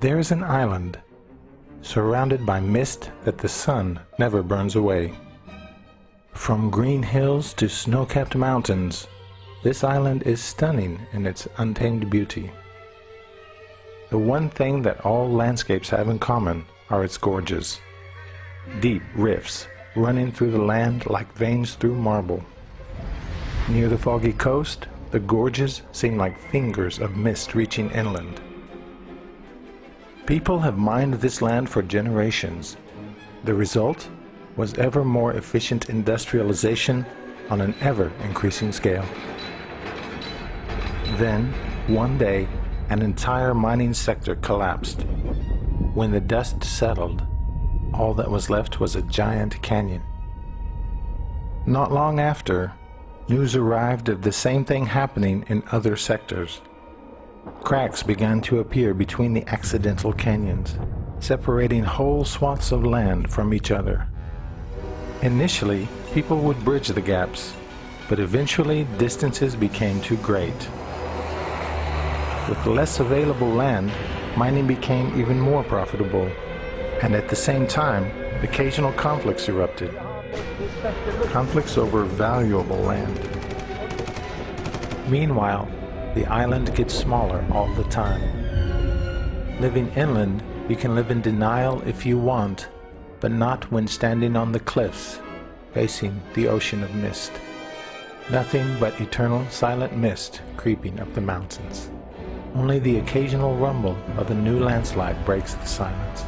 There is an island surrounded by mist that the sun never burns away. From green hills to snow-capped mountains, this island is stunning in its untamed beauty. The one thing that all landscapes have in common are its gorges. Deep rifts running through the land like veins through marble. Near the foggy coast, the gorges seem like fingers of mist reaching inland. People have mined this land for generations. The result was ever more efficient industrialization on an ever increasing scale. Then, one day, an entire mining sector collapsed. When the dust settled, all that was left was a giant canyon. Not long after, news arrived of the same thing happening in other sectors. Cracks began to appear between the accidental canyons, separating whole swaths of land from each other. Initially, people would bridge the gaps, but eventually distances became too great. With less available land, mining became even more profitable, and at the same time, occasional conflicts erupted. Conflicts over valuable land. Meanwhile, the island gets smaller all the time. Living inland, you can live in denial if you want, but not when standing on the cliffs, facing the ocean of mist. Nothing but eternal silent mist creeping up the mountains. Only the occasional rumble of a new landslide breaks the silence.